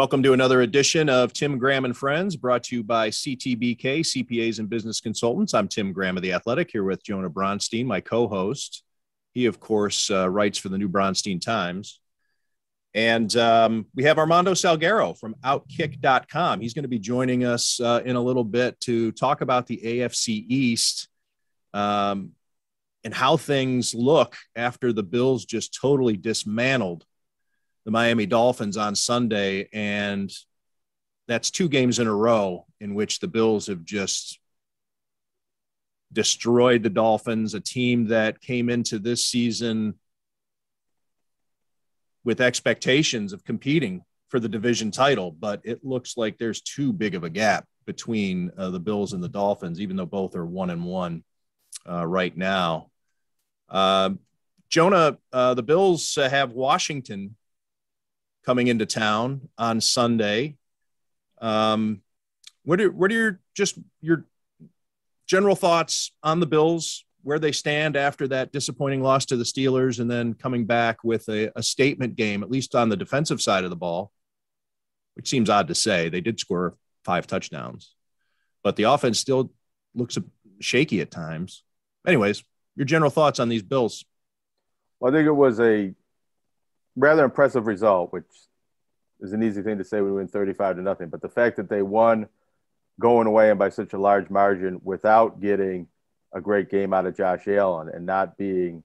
Welcome to another edition of Tim Graham and Friends, brought to you by CTBK, CPAs and Business Consultants. I'm Tim Graham of The Athletic, here with Jonah Bronstein, my co host. He, of course, uh, writes for the New Bronstein Times. And um, we have Armando Salguero from Outkick.com. He's going to be joining us uh, in a little bit to talk about the AFC East um, and how things look after the Bills just totally dismantled the Miami Dolphins on Sunday. And that's two games in a row in which the Bills have just destroyed the Dolphins, a team that came into this season with expectations of competing for the division title, but it looks like there's too big of a gap between uh, the Bills and the Dolphins, even though both are one and one uh, right now. Uh, Jonah, the Bills have Washington coming into town on Sunday. Um, what are what are your just your general thoughts on the Bills, where they stand after that disappointing loss to the Steelers, and then coming back with a, a statement game, at least on the defensive side of the ball, which seems odd to say. They did score five touchdowns, but the offense still looks shaky at times. Anyways, your general thoughts on these Bills? Well, I think it was a rather impressive result, which is an easy thing to say we win 35 to nothing. But the fact that they won going away and by such a large margin without getting a great game out of Josh Allen and not being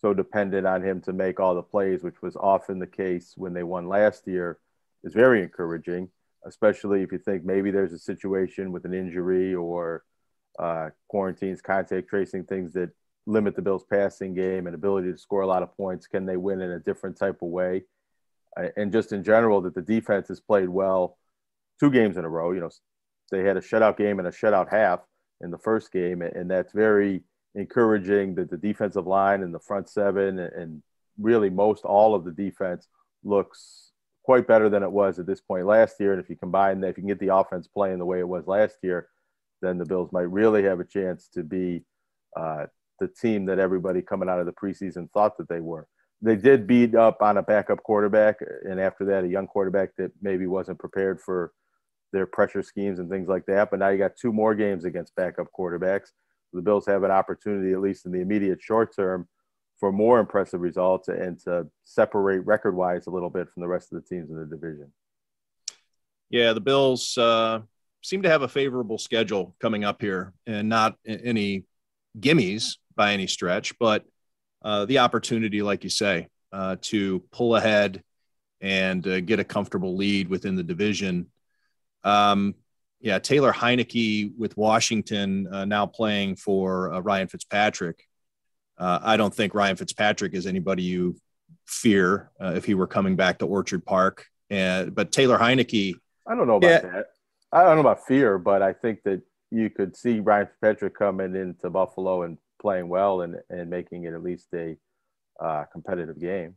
so dependent on him to make all the plays, which was often the case when they won last year, is very encouraging, especially if you think maybe there's a situation with an injury or uh, quarantines, contact tracing, things that limit the Bills' passing game and ability to score a lot of points? Can they win in a different type of way? Uh, and just in general, that the defense has played well two games in a row. You know, they had a shutout game and a shutout half in the first game, and that's very encouraging that the defensive line and the front seven and really most all of the defense looks quite better than it was at this point last year. And if you combine that, if you can get the offense playing the way it was last year, then the Bills might really have a chance to be uh, the team that everybody coming out of the preseason thought that they were. They did beat up on a backup quarterback, and after that, a young quarterback that maybe wasn't prepared for their pressure schemes and things like that. But now you got two more games against backup quarterbacks. The Bills have an opportunity, at least in the immediate short term, for more impressive results and to separate record wise a little bit from the rest of the teams in the division. Yeah, the Bills uh, seem to have a favorable schedule coming up here and not any gimmies by any stretch, but uh, the opportunity, like you say, uh, to pull ahead and uh, get a comfortable lead within the division. Um, yeah, Taylor Heinicke with Washington uh, now playing for uh, Ryan Fitzpatrick. Uh, I don't think Ryan Fitzpatrick is anybody you fear if he were coming back to Orchard Park. And but Taylor Heinicke, I don't know about yeah, that. I don't know about fear, but I think that you could see Ryan Fitzpatrick coming into Buffalo and playing well and, and making it at least a uh, competitive game.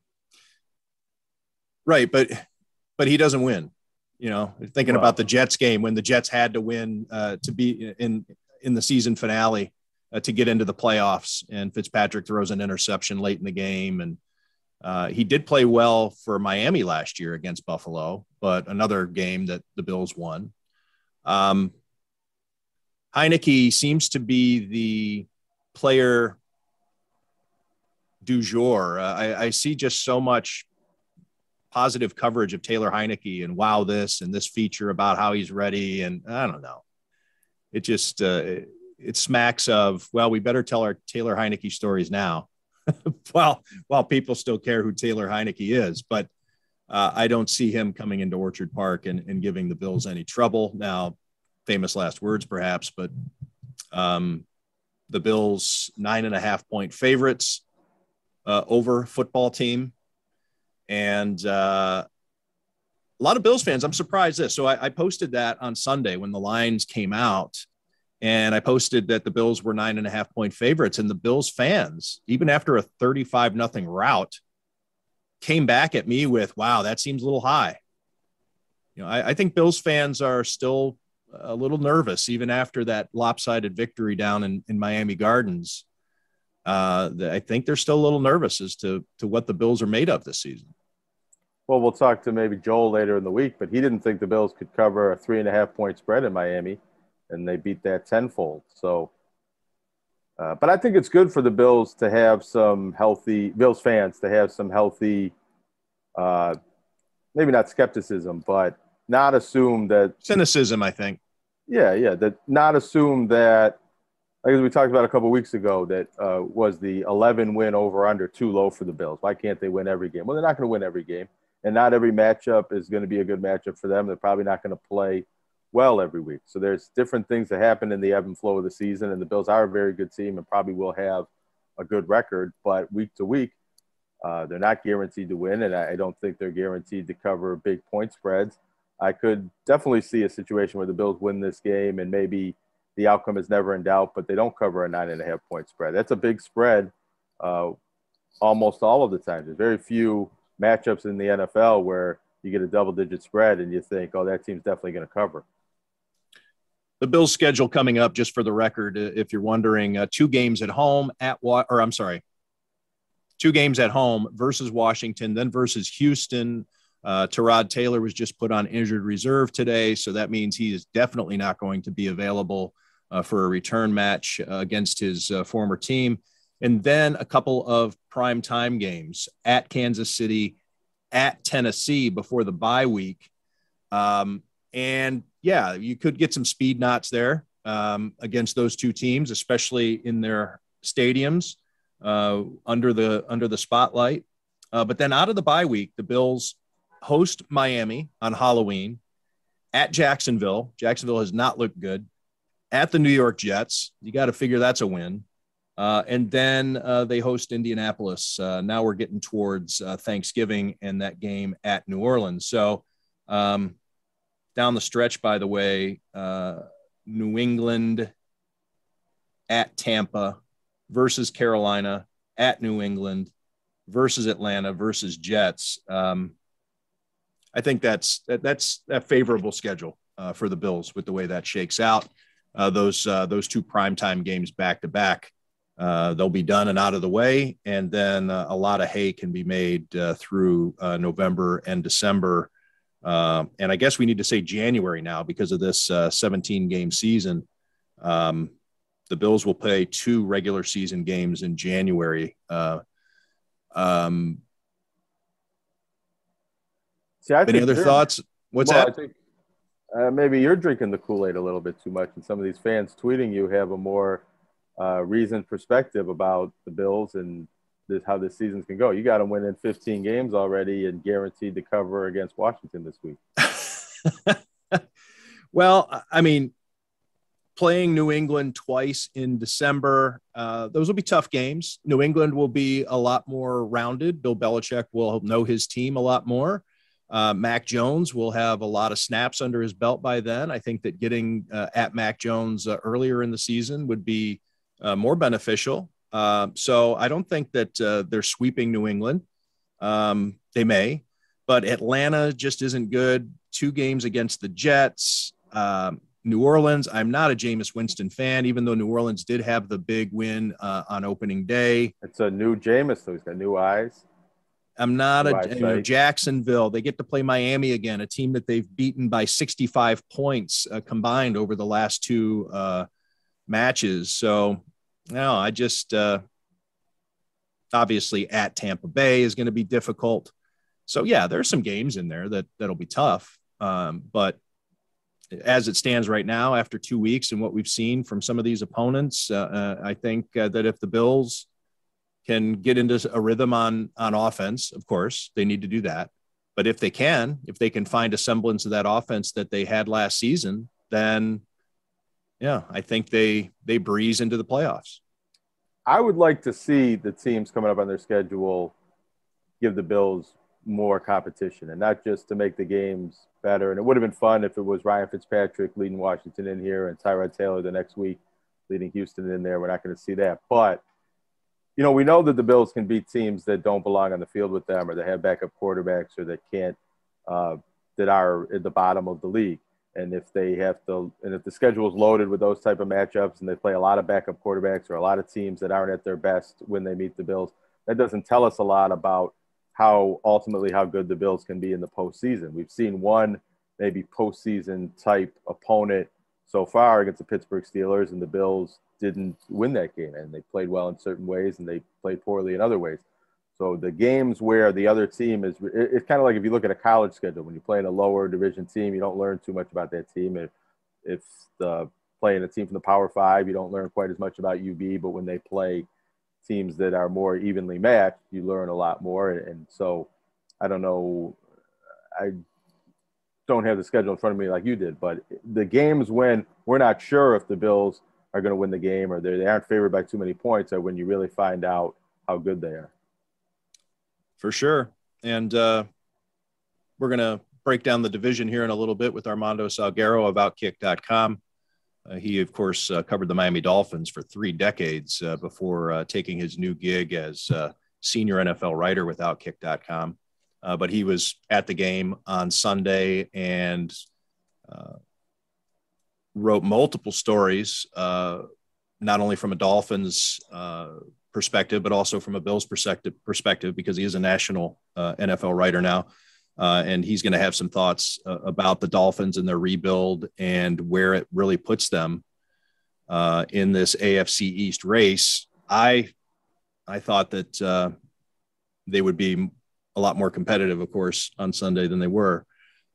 Right, but but he doesn't win. You know, thinking well, about the Jets game when the Jets had to win uh, to be in in the season finale uh, to get into the playoffs, and Fitzpatrick throws an interception late in the game, and uh, he did play well for Miami last year against Buffalo, but another game that the Bills won. Um, Heinicke seems to be the player du jour. Uh, I, I, see just so much positive coverage of Taylor Heinicke and wow this and this feature about how he's ready and I don't know. It just uh, it, it, smacks of well, we better tell our Taylor Heinicke stories now. well, while people still care who Taylor Heinicke is, but uh, I don't see him coming into Orchard Park and, and giving the Bills any trouble. Now, famous last words, perhaps, but um, the Bills nine and a half point favorites uh, over football team. And uh, a lot of Bills fans, I'm surprised this. So I, I posted that on Sunday when the lines came out. And I posted that the Bills were nine and a half point favorites. And the Bills fans, even after a 35 nothing rout, came back at me with, wow, that seems a little high. You know, I, I think Bills fans are still a little nervous even after that lopsided victory down in, in Miami Gardens. Uh, I think they're still a little nervous as to to what the Bills are made of this season. Well, we'll talk to maybe Joel later in the week, but he didn't think the Bills could cover a three and a half point spread in Miami, and they beat that tenfold. So, uh, but I think it's good for the Bills to have some healthy Bills fans to have some healthy, uh, maybe not skepticism, but not assume that cynicism. I think. Yeah, yeah. That not assume that like we talked about a couple weeks ago, that uh, was the 11 win over under too low for the Bills. Why can't they win every game? Well, they're not going to win every game, and not every matchup is going to be a good matchup for them. They're probably not going to play well every week. So there's different things that happen in the ebb and flow of the season, and the Bills are a very good team and probably will have a good record, but week to week, uh, they're not guaranteed to win, and I don't think they're guaranteed to cover big point spreads. I could definitely see a situation where the Bills win this game and maybe the outcome is never in doubt, but they don't cover a nine and a half point spread. That's a big spread uh, almost all of the time. There's very few matchups in the NFL where you get a double digit spread and you think, oh, that team's definitely going to cover. The Bills' schedule coming up, just for the record, uh, if you're wondering, uh, two games at home at what, or I'm sorry, two games at home versus Washington, then versus Houston. Uh, Tyrod Taylor was just put on injured reserve today, so that means he is definitely not going to be available uh, for a return match uh, against his uh, former team. And then a couple of prime time games at Kansas City, at Tennessee before the bye week. Um, and yeah, you could get some speed knots there um, against those two teams, especially in their stadiums uh, under the under the spotlight. Uh, but then out of the bye week, the Bills host Miami on Halloween at Jacksonville. Jacksonville has not looked good at the New York Jets. You got to figure that's a win. Uh, and then uh, they host Indianapolis. Uh, now we're getting towards uh, Thanksgiving and that game at New Orleans. So um, down the stretch, by the way, uh, New England at Tampa versus Carolina at New England versus Atlanta versus Jets. Um, I think that's that, that's a favorable schedule uh, for the Bills with the way that shakes out uh, those uh, those two primetime games back to back. Uh, they'll be done and out of the way, and then uh, a lot of hay can be made uh, through November and December. Um, and I guess we need to say January now because of this 17 game season. Um, the Bills will play two regular season games in January. Um, See, Any other thoughts? What's well, that? Think, uh, maybe you're drinking the Kool Aid a little bit too much, and some of these fans tweeting you have a more uh, reasoned perspective about the Bills and this, how this season can go. You got them winning 15 games already and guaranteed to cover against Washington this week. well, I mean, playing New England twice in December, uh, those will be tough games. New England will be a lot more rounded. Bill Belichick will know his team a lot more. Uh, Mac Jones will have a lot of snaps under his belt by then. I think that getting uh, at Mac Jones uh, earlier in the season would be uh, more beneficial. Uh, so I don't think that uh, they're sweeping New England. Um, they may, but Atlanta just isn't good. Two games against the Jets. Um, New Orleans, I'm not a Jameis Winston fan, even though New Orleans did have the big win on opening day. It's a new Jameis, so he's got new eyes. I'm not a you know, Jacksonville. They get to play Miami again, a team that they've beaten by 65 points uh, combined over the last two uh, matches. So, no, I just uh, obviously at Tampa Bay is going to be difficult. So, yeah, there's some games in there that that'll be tough. Um, but as it stands right now, after two weeks and what we've seen from some of these opponents, uh, uh, I think uh, that if the Bills can get into a rhythm on on offense, of course, they need to do that. But if they can, if they can find a semblance of that offense that they had last season, then yeah, I think they they breeze into the playoffs. I would like to see the teams coming up on their schedule give the Bills more competition and not just to make the games better. And it would have been fun if it was Ryan Fitzpatrick leading Washington in here and Tyrod Taylor the next week leading Houston in there. We're not going to see that. But you know, we know that the Bills can beat teams that don't belong on the field with them or that have backup quarterbacks or that can't, uh, that are at the bottom of the league. And if they have to, and if the schedule is loaded with those type of matchups and they play a lot of backup quarterbacks or a lot of teams that aren't at their best when they meet the Bills, that doesn't tell us a lot about how ultimately how good the Bills can be in the postseason. We've seen one maybe postseason type opponent so far against the Pittsburgh Steelers, and the Bills didn't win that game, and they played well in certain ways and they played poorly in other ways. So the games where the other team is, it's kind of like if you look at a college schedule, when you play in a lower division team, you don't learn too much about that team. If, if the playing a team from the Power Five, you don't learn quite as much about UB, but when they play teams that are more evenly matched, you learn a lot more. And so I don't know, I don't have the schedule in front of me like you did, but the games when we're not sure if the Bills are going to win the game or they aren't favored by too many points are when you really find out how good they are. For sure. And uh, we're going to break down the division here in a little bit with Armando Salguero of Outkick.com. Uh, he, of course, uh, covered the Miami Dolphins for three decades uh, before uh, taking his new gig as uh, senior NFL writer with Outkick.com. Uh, but he was at the game on Sunday and wrote multiple stories, not only from a Dolphins perspective, but also from a Bills perspective, perspective because he is a national NFL writer now. Uh, and he's going to have some thoughts uh, about the Dolphins and their rebuild and where it really puts them uh, in this AFC East race. I I thought that uh, they would be a lot more competitive, of course, on Sunday than they were.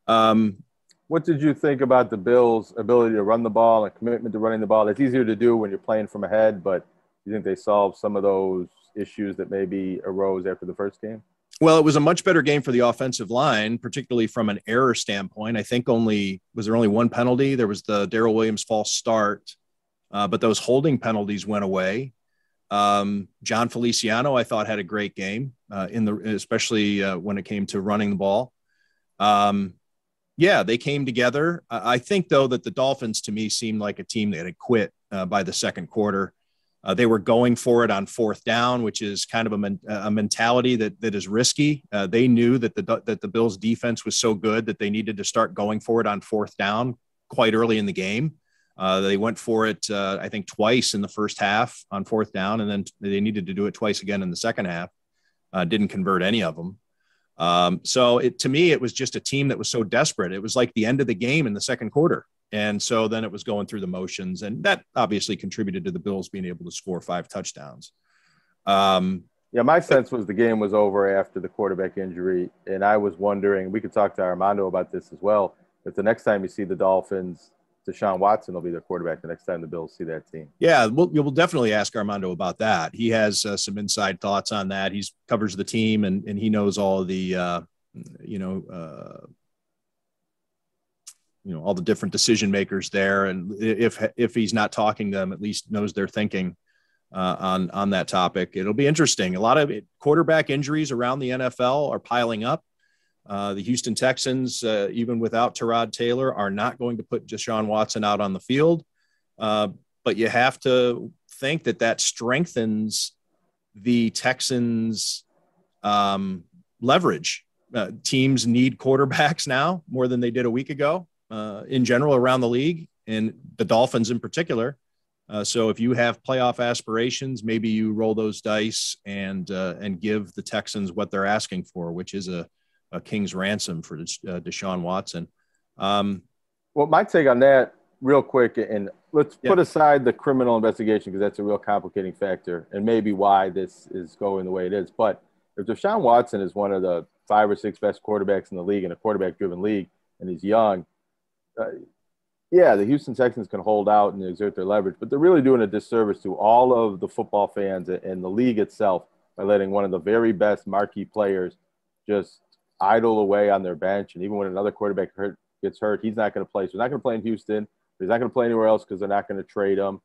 Um, what did you think about the Bills' ability to run the ball and commitment to running the ball? It's easier to do when you're playing from ahead, but you think they solved some of those issues that maybe arose after the first game? Well, it was a much better game for the offensive line, particularly from an error standpoint. I think only was there only one penalty. There was the Daryl Williams false start, uh, but those holding penalties went away. Um, Jon Feliciano, I thought, had a great game uh, in the, especially uh, when it came to running the ball. Um, yeah, they came together. I think though that the Dolphins to me seemed like a team that had quit uh, by the second quarter. Uh, they were going for it on fourth down, which is kind of a, men- a mentality that that is risky. Uh, they knew that the that the Bills' defense was so good that they needed to start going for it on fourth down quite early in the game. Uh, they went for it, uh, I think, twice in the first half on fourth down, and then they needed to do it twice again in the second half. Uh, didn't convert any of them. Um, so it, to me, it was just a team that was so desperate. It was like the end of the game in the second quarter. And so then it was going through the motions, and that obviously contributed to the Bills being able to score five touchdowns. Um, yeah, my sense was the game was over after the quarterback injury, and I was wondering. We could talk to Armando about this as well. If the next time you see the Dolphins, Deshaun Watson will be their quarterback the next time the Bills see that team. Yeah, we'll, we'll definitely ask Armando about that. He has uh, some inside thoughts on that. He covers the team and, and he knows all the, uh, you know, uh, you know all the different decision makers there and if if he's not talking to them at least knows they're thinking uh, on on that topic it'll be interesting a lot of quarterback injuries around the nfl are piling up uh, the houston texans uh, even without tyrod taylor are not going to put deshaun watson out on the field uh, but you have to think that that strengthens the texans um, leverage uh, teams need quarterbacks now more than they did a week ago uh, in general around the league and the Dolphins in particular. So if you have playoff aspirations, maybe you roll those dice and and give the Texans what they're asking for, which is a, a king's ransom for uh, Deshaun Watson. Um, well, my take on that, real quick, and let's yeah. put aside the criminal investigation because that's a real complicating factor, and maybe why this is going the way it is. But if Deshaun Watson is one of the five or six best quarterbacks in the league in a quarterback-driven league, and he's young, uh, yeah, the Houston Texans can hold out and exert their leverage, but they're really doing a disservice to all of the football fans and the league itself by letting one of the very best marquee players just idle away on their bench. And even when another quarterback hurt, gets hurt, he's not going to play. So he's not going to play in Houston. He's not going to play anywhere else because they're not going to trade him.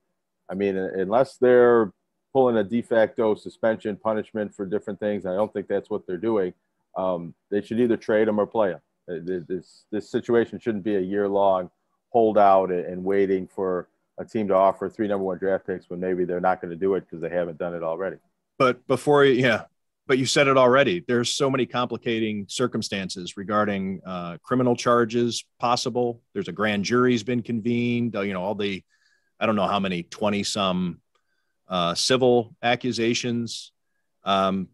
I mean, unless they're pulling a de facto suspension punishment for different things, I don't think that's what they're doing. Um, they should either trade him or play him. Uh, this this situation shouldn't be a year long holdout and waiting for a team to offer three number one draft picks when maybe they're not going to do it because they haven't done it already. But before, you yeah, but you said it already. There's so many complicating circumstances regarding uh, criminal charges possible. There's a grand jury's been convened. You know, all the, I don't know how many, 20 some uh, civil accusations. Um,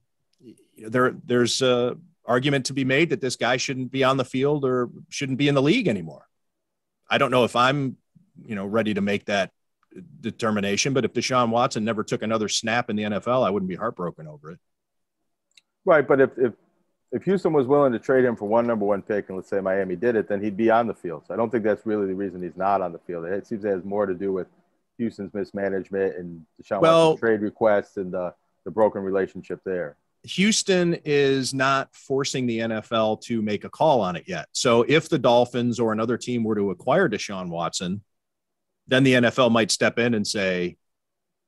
there there's a argument to be made that this guy shouldn't be on the field or shouldn't be in the league anymore. I don't know if I'm, you know, ready to make that determination, but if Deshaun Watson never took another snap in the NFL, I wouldn't be heartbroken over it. Right, but if if if Houston was willing to trade him for one number one pick, and let's say Miami did it, then he'd be on the field. So I don't think that's really the reason he's not on the field. It seems it has more to do with Houston's mismanagement and Deshaun well, Watson's trade requests and the the broken relationship there. Houston is not forcing the NFL to make a call on it yet. So if the Dolphins or another team were to acquire Deshaun Watson, then the NFL might step in and say,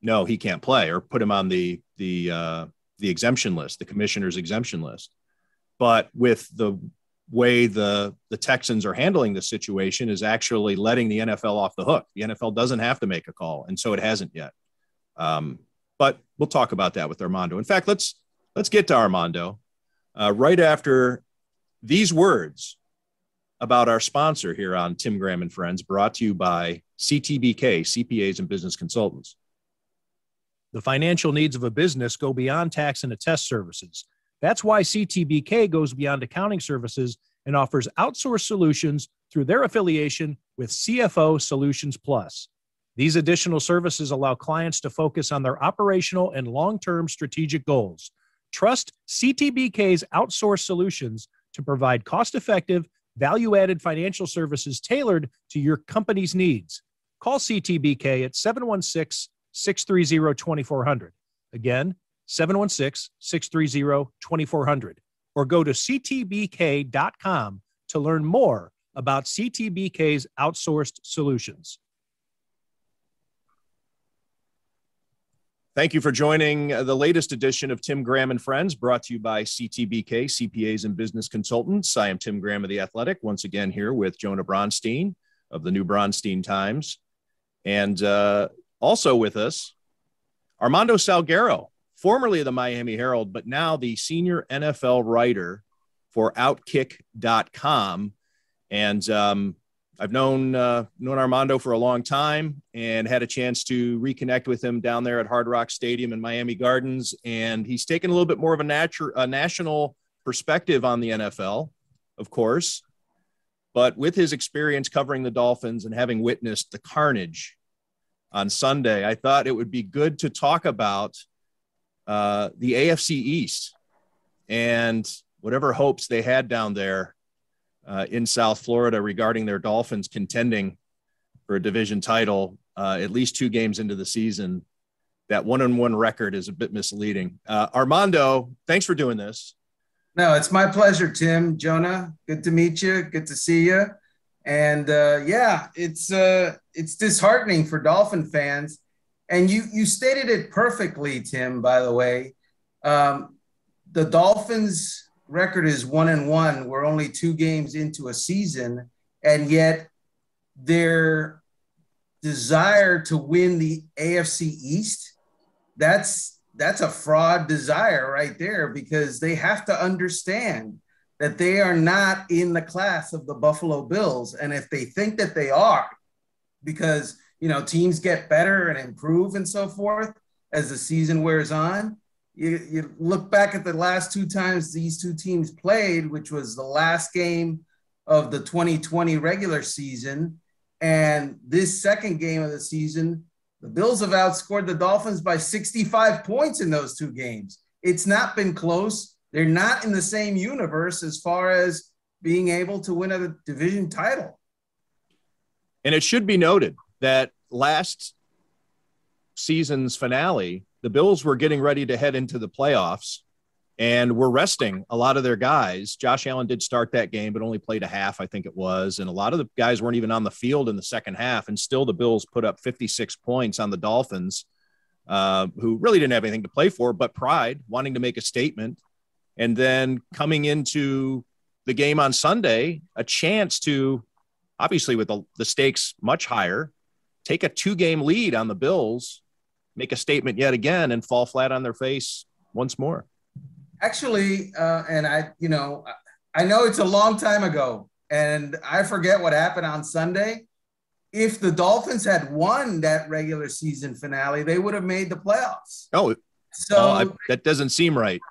no, he can't play, or put him on the the uh, the exemption list, the commissioner's exemption list. But with the way the the Texans are handling the situation is actually letting the NFL off the hook. The NFL doesn't have to make a call, and so it hasn't yet. Um, but we'll talk about that with Armando. In fact, let's let's get to Armando uh, right after these words about our sponsor here on Tim Graham and Friends, brought to you by CTBK, CPAs and Business Consultants. The financial needs of a business go beyond tax and attest services. That's why CTBK goes beyond accounting services and offers outsourced solutions through their affiliation with CFO Solutions Plus. These additional services allow clients to focus on their operational and long term strategic goals. Trust CTBK's outsourced solutions to provide cost effective, value added financial services tailored to your company's needs. Call CTBK at 716 630 2400. Again, 716 630 2400. Or go to ctbk.com to learn more about CTBK's outsourced solutions. Thank you for joining uh, the latest edition of Tim Graham and Friends, brought to you by CTBK, CPAs and Business Consultants. I am Tim Graham of The Athletic, once again here with Jonah Bronstein of the New Bronstein Times. And uh, also with us, Armando Salguero, formerly of the Miami Herald, but now the senior NFL writer for Outkick.com. And um, I've known uh, known Armando for a long time and had a chance to reconnect with him down there at Hard Rock Stadium in Miami Gardens. And he's taken a little bit more of a, natu- a national perspective on the NFL, of course. But with his experience covering the Dolphins and having witnessed the carnage on Sunday, I thought it would be good to talk about uh, the AFC East and whatever hopes they had down there uh, in South Florida regarding their Dolphins contending for a division title uh, at least two games into the season. That one on one record is a bit misleading. Uh, Armando, thanks for doing this. No, it's my pleasure, Tim. Jonah, good to meet you. Good to see you. And uh, yeah, it's uh, it's disheartening for Dolphin fans. And you you stated it perfectly, Tim. By the way, um, the Dolphins record is one and one. We're only two games into a season, and yet their desire to win the AFC East, that's that's a fraud desire right there because they have to understand that they are not in the class of the Buffalo Bills. And if they think that they are, because you know teams get better and improve and so forth as the season wears on, you, you look back at the last two times these two teams played, which was the last game of the 2020 regular season and this second game of the season, the Bills have outscored the Dolphins by 65 points in those two games. It's not been close. They're not in the same universe as far as being able to win a division title. And it should be noted that last season's finale the Bills were getting ready to head into the playoffs and were resting a lot of their guys. Josh Allen did start that game, but only played a half, I think it was. And a lot of the guys weren't even on the field in the second half. And still, the Bills put up 56 points on the Dolphins, uh, who really didn't have anything to play for, but pride, wanting to make a statement. And then coming into the game on Sunday, a chance to, obviously, with the, the stakes much higher, take a two game lead on the Bills make a statement yet again and fall flat on their face once more. Actually, uh, and I, you know, I know it's a long time ago, and I forget what happened on Sunday. If the Dolphins had won that regular season finale, they would have made the playoffs. Oh, so I, that doesn't seem right.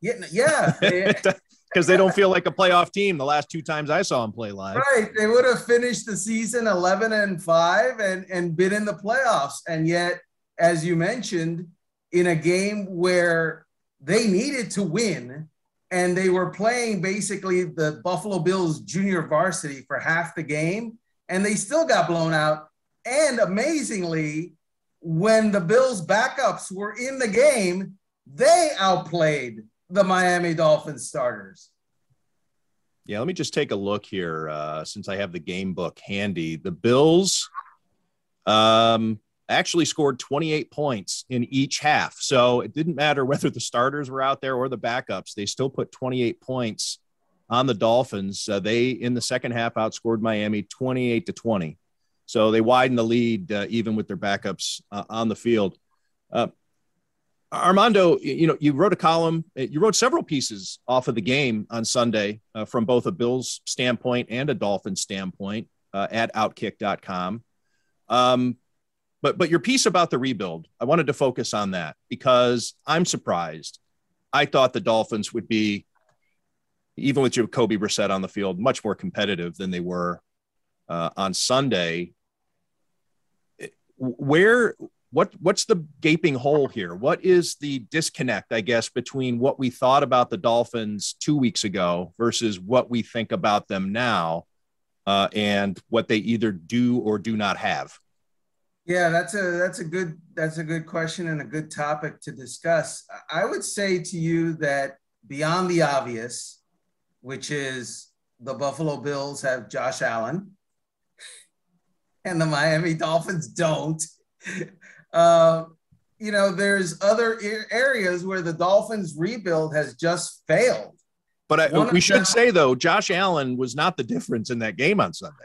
Yeah, yeah. Because they don't feel like a playoff team the last two times I saw them play live. Right. They would have finished the season 11 and 5 and, and been in the playoffs. And yet, as you mentioned, in a game where they needed to win and they were playing basically the Buffalo Bills junior varsity for half the game, and they still got blown out. And amazingly, when the Bills backups were in the game, they outplayed the Miami Dolphins starters. Yeah, let me just take a look here uh, since I have the game book handy. The Bills um, actually scored 28 points in each half. So it didn't matter whether the starters were out there or the backups, they still put 28 points on the Dolphins. Uh, they, in the second half, outscored Miami 28 to 20. So they widened the lead uh, even with their backups uh, on the field. Uh, Armando, you know, you wrote a column, you wrote several pieces off of the game on Sunday uh, from both a Bills standpoint and a Dolphins standpoint uh, at outkick.com. Um, but, but your piece about the rebuild, I wanted to focus on that because I'm surprised. I thought the Dolphins would be, even with Jacoby Brissett on the field, much more competitive than they were uh, on Sunday. Where what what's the gaping hole here? What is the disconnect, I guess, between what we thought about the Dolphins two weeks ago versus what we think about them now, uh, and what they either do or do not have? Yeah, that's a that's a good that's a good question and a good topic to discuss. I would say to you that beyond the obvious, which is the Buffalo Bills have Josh Allen and the Miami Dolphins don't. Uh, you know, there's other areas where the Dolphins rebuild has just failed. But I, we should say though, Josh Allen was not the difference in that game on Sunday.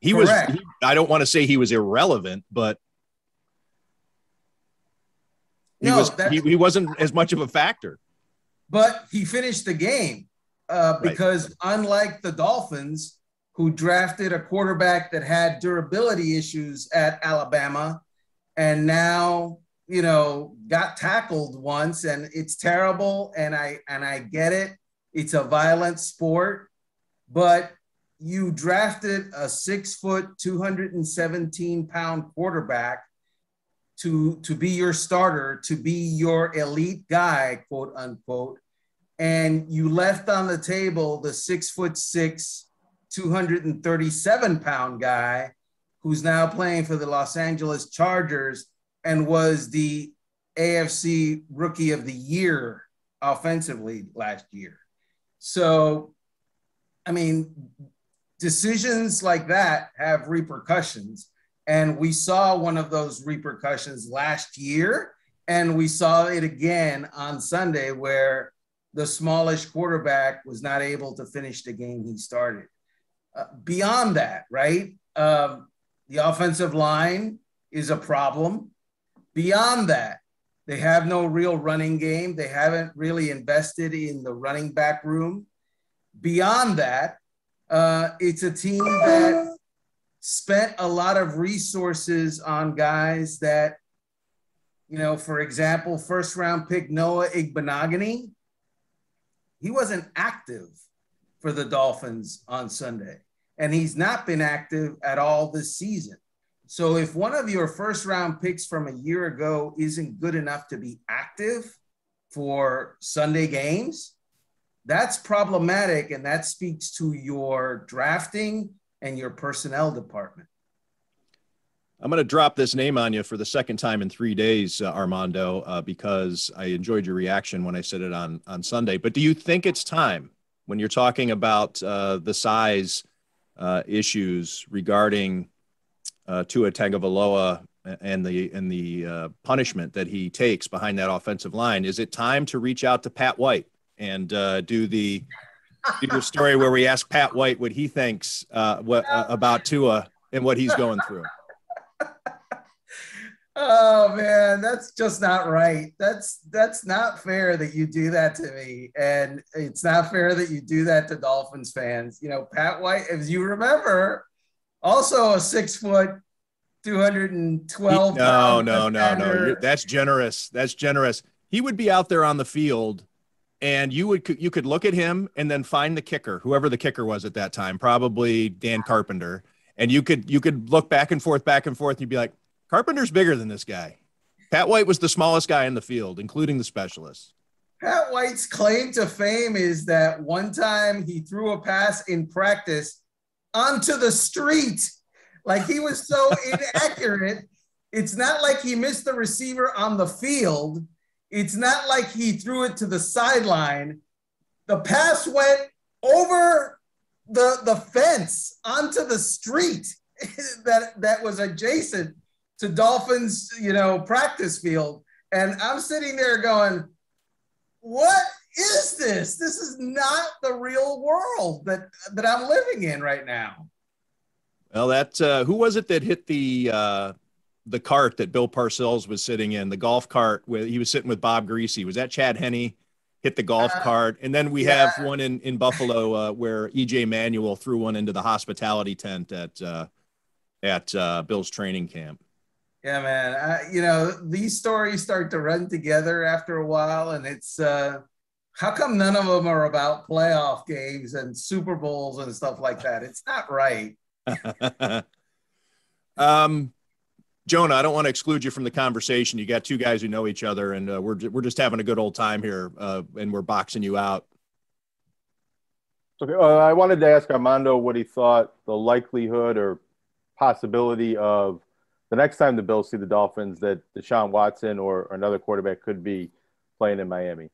He correct. was. He, I don't want to say he was irrelevant, but he no, was. He, he, wasn't as much of a factor. But he finished the game uh, because, right. unlike the Dolphins, who drafted a quarterback that had durability issues at Alabama and now you know got tackled once and it's terrible and i and i get it. It's a violent sport but you drafted a six foot 217 pound quarterback to to be your starter to be your elite guy quote unquote and you left on the table the six foot six 237 pound guy who's now playing for the Los Angeles Chargers and was the AFC Rookie of the Year offensively last year. So, I mean, decisions like that have repercussions. And we saw one of those repercussions last year, and we saw it again on Sunday where the smallish quarterback was not able to finish the game he started. Uh, beyond that, right? Um, the offensive line is a problem. Beyond that, they have no real running game. They haven't really invested in the running back room. Beyond that, uh, it's a team that spent a lot of resources on guys that, you know, for example, first round pick Noah Igbinoghene, he wasn't active for the Dolphins on Sunday and he's not been active at all this season. So if one of your first round picks from a year ago isn't good enough to be active for Sunday games, that's problematic and that speaks to your drafting and your personnel department. I'm going to drop this name on you for the second time in three days, uh, Armando, uh, because I enjoyed your reaction when I said it on on Sunday. But do you think it's time when you're talking about uh, the size uh, issues regarding uh, Tua Tagovailoa and the and the uh, punishment that he takes behind that offensive line. Is it time to reach out to Pat White and uh, do the do the story where we ask Pat White what he thinks uh, what uh, about Tua and what he's going through? Oh man, that's just not right. That's that's not fair that you do that to me, and it's not fair that you do that to Dolphins fans. You know, Pat White, as you remember, also a six foot, two hundred and twelve. No, no, no, no. That's generous. That's generous. He would be out there on the field and you would you could look at him and then find the kicker, whoever the kicker was at that time, probably Dan Carpenter, and you could you could look back and forth, back and forth, and you'd be like, Carpenter's bigger than this guy. Pat White was the smallest guy in the field, including the specialists. Pat White's claim to fame is that one time he threw a pass in practice onto the street. Like he was so inaccurate. It's not like he missed the receiver on the field. It's not like he threw it to the sideline. The pass went over the, the fence onto the street that, that was adjacent to Dolphins, you know, practice field. And I'm sitting there going, what is this? This is not the real world that that I'm living in right now. Well, that uh, who was it that hit the uh, the cart that Bill Parcells was sitting in, the golf cart where he was sitting with Bob Griese. Was that Chad Henne? Hit the golf uh, cart, and then we yeah. have one in in Buffalo uh, where EJ Manuel threw one into the hospitality tent at uh, at uh, Bill's training camp. Yeah, man. I, you know, these stories start to run together after a while, and it's uh, how come none of them are about playoff games and Super Bowls and stuff like that? It's not right. um, Jonah, I don't want to exclude you from the conversation. You got two guys who know each other, and uh, we're we're just having a good old time here, uh, and we're boxing you out. Okay, uh, I wanted to ask Armando what he thought the likelihood or possibility of the next time the Bills see the Dolphins that Deshaun Watson or another quarterback could be playing in Miami?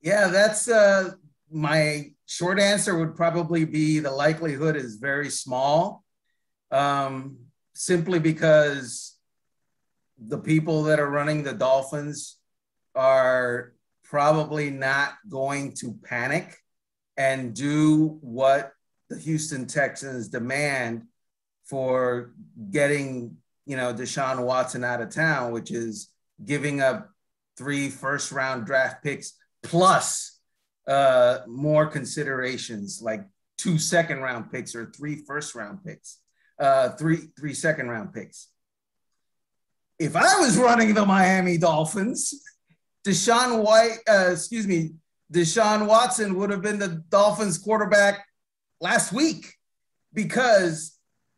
Yeah, that's uh, my short answer would probably be the likelihood is very small, um, simply because the people that are running the Dolphins are probably not going to panic and do what the Houston Texans demand for getting, you know, Deshaun Watson out of town, which is giving up three first round draft picks plus uh, more considerations like two second round picks or three first round picks, uh, three three second round picks. If I was running the Miami Dolphins, Deshaun White, uh, excuse me, Deshaun Watson would have been the Dolphins quarterback last week because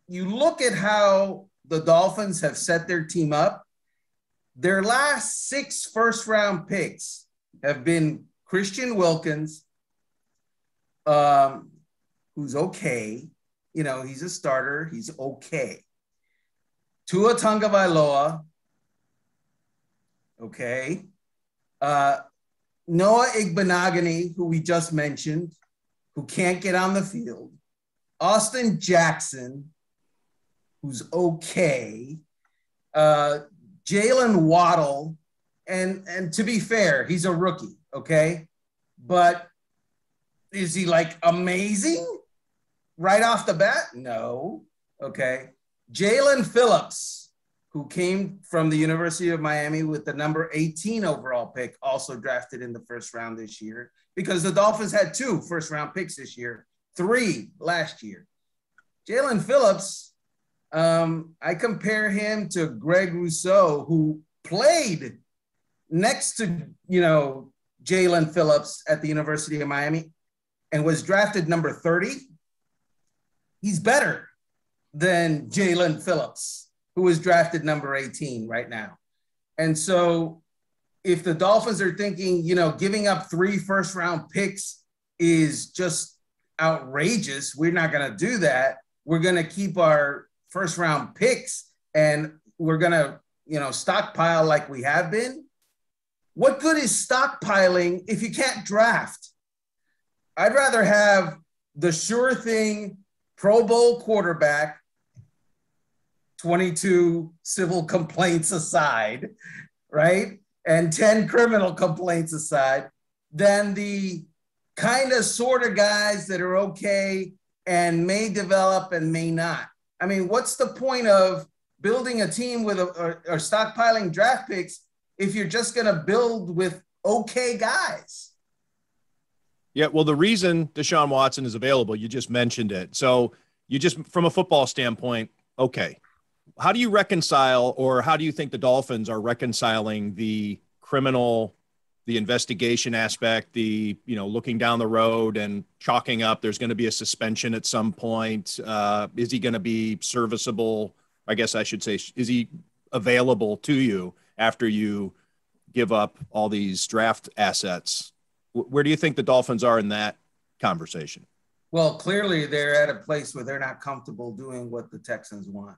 you look at how the Dolphins have set their team up, their last six first round picks have been Christian Wilkins, um, who's okay. You know, he's a starter, he's okay. Tua Tagovailoa, okay. Uh, Noah Igbinoghene, who we just mentioned, who can't get on the field. Austin Jackson, who's okay. Uh, Jaylen Waddle, and and to be fair, he's a rookie, okay, but is he like amazing right off the bat? No, okay. Jaelan Phillips, who came from the University of Miami with the number 18 overall pick, also drafted in the first round this year because the Dolphins had two first round picks this year, three last year. Jaelan Phillips um, I compare him to Greg Rousseau, who played next to, you know, Jaelan Phillips at the University of Miami and was drafted number 30. He's better than Jaelan Phillips, who was drafted number 18 right now. And so if the Dolphins are thinking, you know, giving up three first round picks is just outrageous, we're not going to do that. We're going to keep our first round picks and we're going to, you know, stockpile like we have been, what good is stockpiling if you can't draft? I'd rather have the sure thing Pro Bowl quarterback, 22 civil complaints aside, right? And 10 criminal complaints aside, than the kind of sort of guys that are okay and may develop and may not. I mean, what's the point of building a team with a, or, or stockpiling draft picks if you're just going to build with okay guys? Yeah, well, the reason Deshaun Watson is available, you just mentioned it. So you just, from a football standpoint, okay. How do you reconcile, or how do you think the Dolphins are reconciling the criminal, the investigation aspect, the you know looking down the road and chalking up. There's going to be a suspension at some point. Uh, is he going to be serviceable? I guess I should say, is he available to you after you give up all these draft assets? Where do you think the Dolphins are in that conversation? Well, clearly they're at a place where they're not comfortable doing what the Texans want.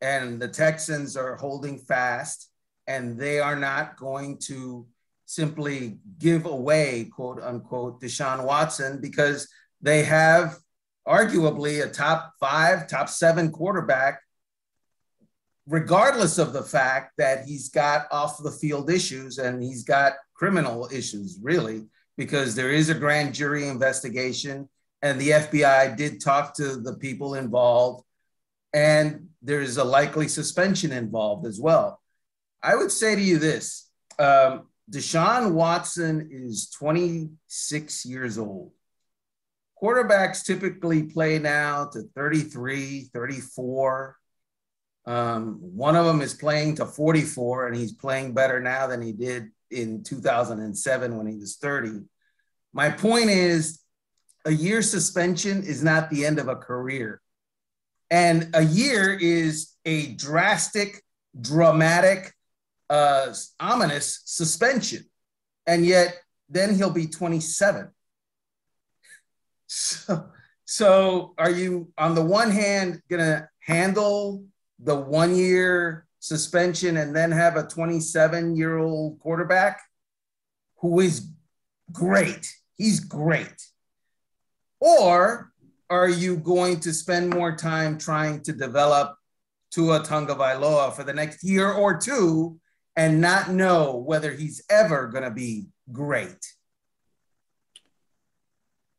And the Texans are holding fast and they are not going to simply give away, quote unquote, Deshaun Watson because they have arguably a top five, top seven quarterback, regardless of the fact that he's got off the field issues and he's got criminal issues, really, because there is a grand jury investigation and the FBI did talk to the people involved and there's a likely suspension involved as well. I would say to you this um, Deshaun Watson is 26 years old. Quarterbacks typically play now to 33, 34. Um, one of them is playing to 44, and he's playing better now than he did in 2007 when he was 30. My point is, a year suspension is not the end of a career. And a year is a drastic, dramatic uh, ominous suspension. And yet then he'll be 27. So, so are you, on the one hand, going to handle the one year suspension and then have a 27 year old quarterback who is great? He's great. Or are you going to spend more time trying to develop Tua Tagovailoa for the next year or two and not know whether he's ever going to be great.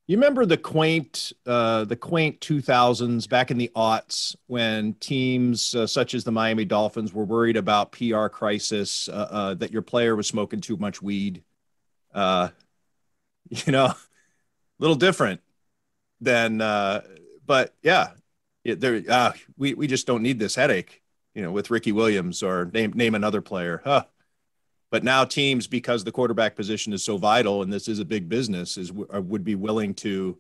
You remember the quaint, uh, the quaint 2000s back in the aughts when teams uh, such as the Miami Dolphins were worried about PR crisis, uh, uh, that your player was smoking too much weed. Uh, you know, a little different than, uh, but yeah, it, there. we we just don't need this headache you know, with Ricky Williams or name name another player. Huh. But now teams, because the quarterback position is so vital and this is a big business, is uh, would be willing to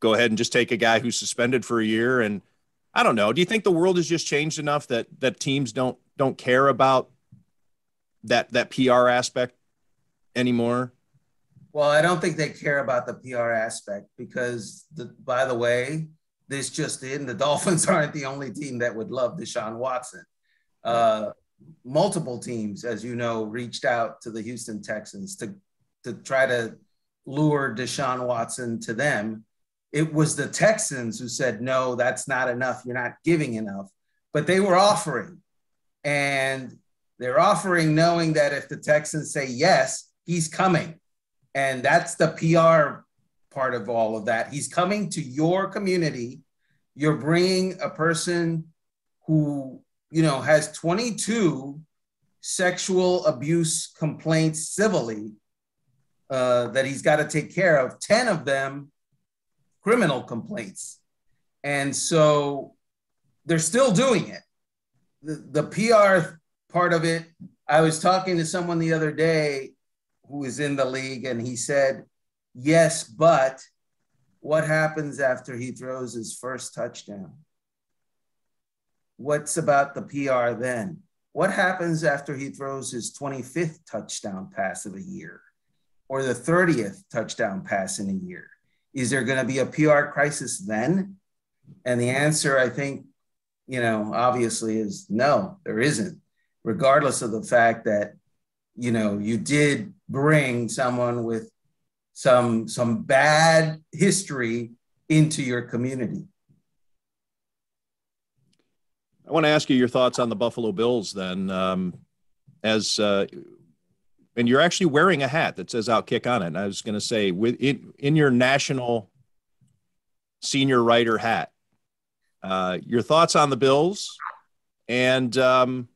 go ahead and just take a guy who's suspended for a year. And I don't know. Do you think the world has just changed enough that that teams don't don't care about that that PR aspect anymore? Well, I don't think they care about the PR aspect because, the, by the way, this just in, the Dolphins aren't the only team that would love Deshaun Watson. Uh, multiple teams, as you know, reached out to the Houston Texans to, to try to lure Deshaun Watson to them. It was the Texans who said, no, that's not enough. You're not giving enough. But they were offering. And they're offering knowing that if the Texans say yes, he's coming. And that's the PR part of all of that. He's coming to your community. You're bringing a person who, you know, has 22 sexual abuse complaints civilly uh, that he's got to take care of, 10 of them criminal complaints. And so they're still doing it. The, the PR part of it, I was talking to someone the other day who was in the league, and he said, Yes, but what happens after he throws his first touchdown? What's about the PR then? What happens after he throws his 25th touchdown pass of a year or the 30th touchdown pass in a year? Is there going to be a PR crisis then? And the answer, I think, you know, obviously is no, there isn't, regardless of the fact that, you know, you did bring someone with some some bad history into your community. I want to ask you your thoughts on the Buffalo Bills then. Um, as uh, and you're actually wearing a hat that says "Outkick" on it. And I was going to say, with in, in your national senior writer hat, uh, your thoughts on the Bills, and um,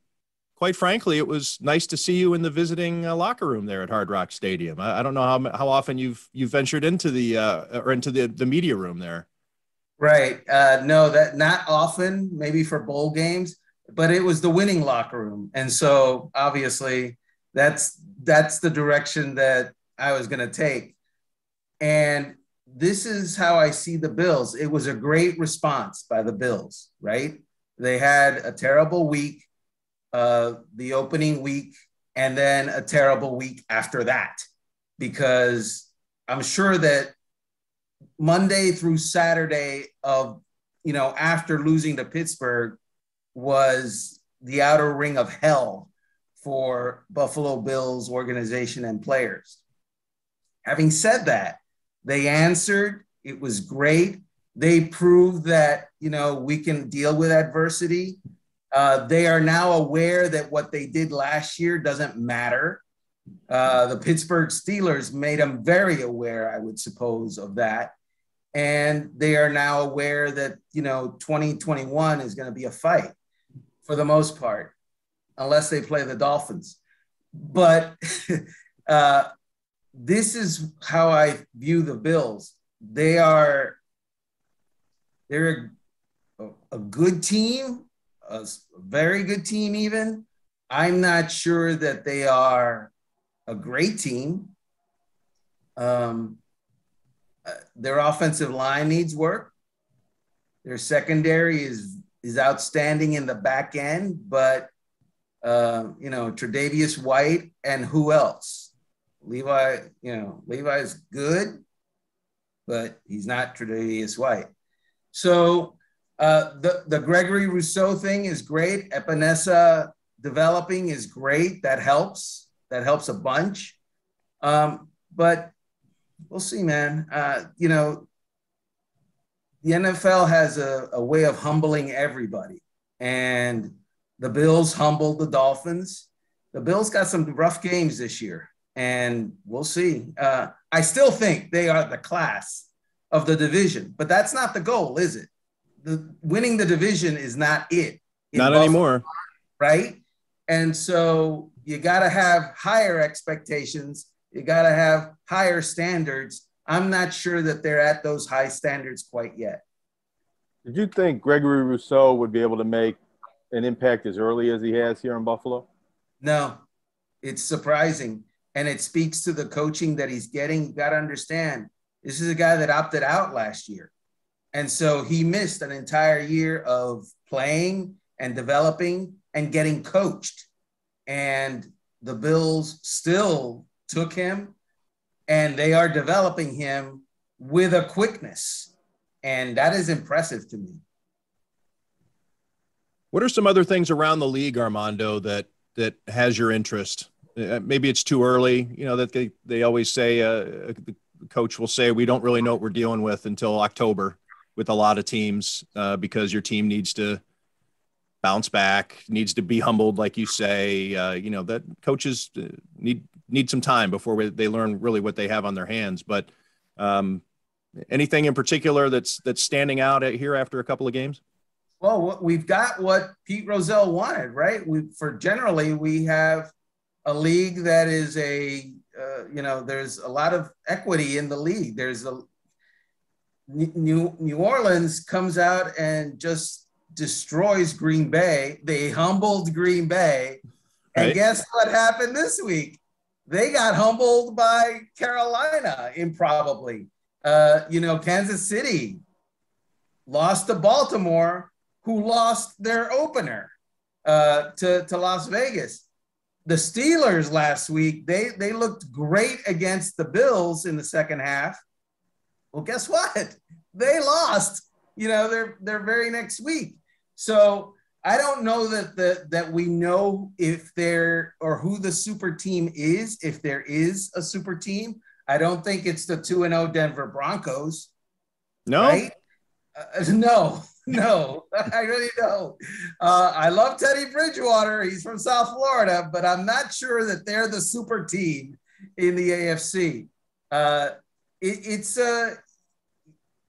quite frankly, it was nice to see you in the visiting uh, locker room there at Hard Rock Stadium. I, I, don't know how how often you've you've ventured into the uh, or into the the media room there. Right. Uh, no, that not often. Maybe for bowl games, but it was the winning locker room, and so obviously That's that's the direction that I was going to take. And this is how I see the Bills. It was a great response by the Bills, right? They had a terrible week, uh, the opening week, and then a terrible week after that, because I'm sure that Monday through Saturday of, you know, after losing to Pittsburgh was the outer ring of hell for Buffalo Bills organization and players. Having said that, they answered. It was great. They proved that you know we can deal with adversity. Uh, they are now aware that what they did last year doesn't matter. Uh, the Pittsburgh Steelers made them very aware, I would suppose, of that. And they are now aware that, you know, 2021 is going to be a fight for the most part, unless they play the Dolphins. But uh, this is how I view the Bills. They are they're a, a good team, a very good team even. I'm not sure that they are a great team. Um, uh, their offensive line needs work. Their secondary is is outstanding in the back end, but uh, you know Tre'Davious White and who else? Levi, you know, Levi's good, but he's not Tre'Davious White. So uh, the, the Gregory Rousseau thing is great. Epenesa developing is great. That helps. That helps a bunch. Um, but we'll see, man. Uh, you know, the NFL has a, a way of humbling everybody. And the Bills humbled the Dolphins. The Bills got some rough games this year and we'll see. Uh, I still think they are the class of the division, but that's not the goal, is it? The winning the division is not it. Not anymore, right? And so you got to have higher expectations. You got to have higher standards. I'm not sure that they're at those high standards quite yet. Did you think Gregory Rousseau would be able to make an impact as early as he has here in Buffalo? No, it's surprising and it speaks to the coaching that he's getting. You got to understand, this is a guy that opted out last year. And so he missed an entire year of playing and developing and getting coached. And the Bills still took him and they are developing him with a quickness. And that is impressive to me. What are some other things around the league, Armando, that that has your interest? Uh, maybe it's too early. You know that they they always say uh, the coach will say we don't really know what we're dealing with until October with a lot of teams uh, because your team needs to bounce back, needs to be humbled, like you say. Uh, you know that coaches uh, need need some time before they learn really what they have on their hands. But um, anything in particular that's that's standing out here after a couple of games? Well, we've got what Pete Rozelle wanted, right? We for generally we have a league that is a uh, you know there's a lot of equity in the league. There's a New New Orleans comes out and just destroys Green Bay. They humbled Green Bay, and right. guess what happened this week? They got humbled by Carolina improbably. Uh, you know, Kansas City lost to Baltimore, who lost their opener uh, to, to Las Vegas the Steelers last week, they they looked great against the Bills in the second half. Well, guess what? They lost, you know, their their very next week. So I don't know that the that we know if there or who the super team is, if there is a super team. I don't think it's the 2 0 Denver Broncos. No. Right? Uh, no. no, I really don't. Uh, I love Teddy Bridgewater. He's from South Florida, but I'm not sure that they're the super team in the AFC. Uh, it, it's uh,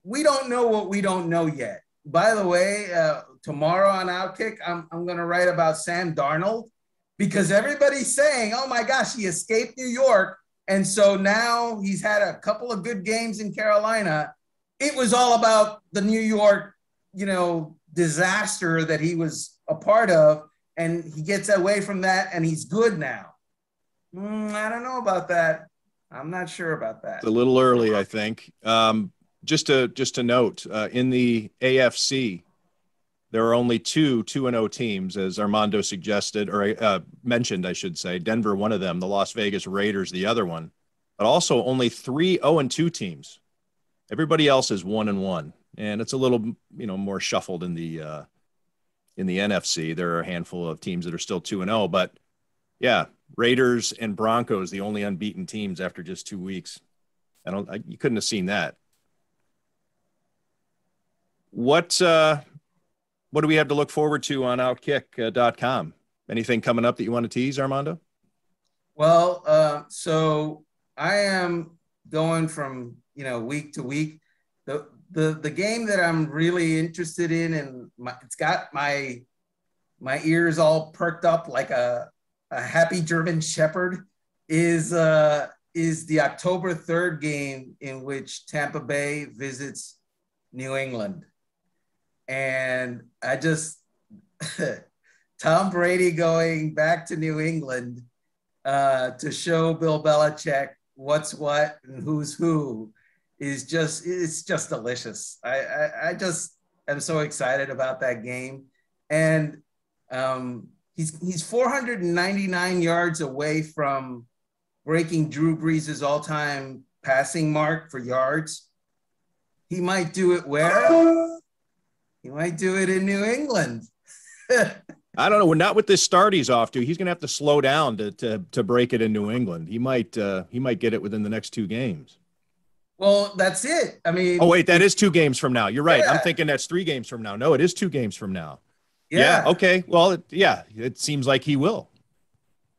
we don't know what we don't know yet. By the way, uh, tomorrow on Outkick, I'm, I'm going to write about Sam Darnold because everybody's saying, oh my gosh, he escaped New York. And so now he's had a couple of good games in Carolina. It was all about the New York you know, disaster that he was a part of. And he gets away from that and he's good now. Mm, I don't know about that. I'm not sure about that. It's a little early, I think. Um, just to just to note, uh, in the AFC, there are only two two and zero oh teams, as Armando suggested or uh, mentioned, I should say. Denver, one of them, the Las Vegas Raiders, the other one, but also only three zero oh and two teams. Everybody else is one and one, and it's a little you know more shuffled in the uh, in the NFC. There are a handful of teams that are still two and zero, but yeah, Raiders and Broncos, the only unbeaten teams after just two weeks. I don't. I, you couldn't have seen that. What uh, what do we have to look forward to on Outkick.com? Anything coming up that you want to tease, Armando? Well, uh, so I am going from you know week to week. The the the game that I'm really interested in, and my, it's got my my ears all perked up like a a happy German Shepherd, is uh, is the October third game in which Tampa Bay visits New England, and I just Tom Brady going back to New England uh, to show Bill Belichick what's what and who's who is just it's just delicious. I, I, I just am so excited about that game, and um, he's he's 499 yards away from breaking Drew Brees' all-time passing mark for yards. He might do it where? He might do it in New England. I don't know. We're not with this start he's off to. He's going to have to slow down to, to, to break it in New England. He might uh, he might get it within the next two games. Well, that's it. I mean, oh wait, that is two games from now. You're right. Yeah. I'm thinking that's three games from now. No, it is two games from now. Yeah. yeah okay. Well, it, yeah, it seems like he will.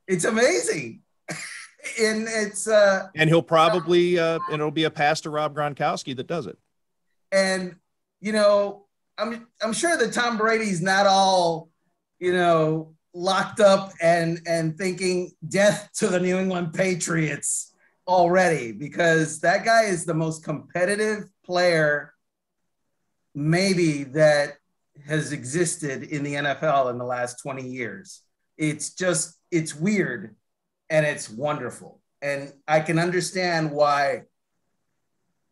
It's amazing. and it's uh and he'll probably uh and it'll be a pass to Rob Gronkowski that does it. And you know, I'm I'm sure that Tom Brady's not all, you know, locked up and and thinking death to the New England Patriots already because that guy is the most competitive player maybe that has existed in the NFL in the last 20 years. It's just, it's weird and it's wonderful. And I can understand why